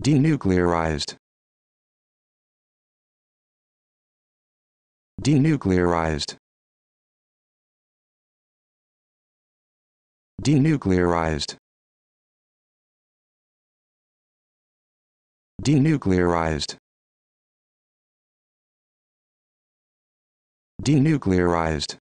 denuclearized. Denuclearized. Denuclearized. Denuclearized. Denuclearized.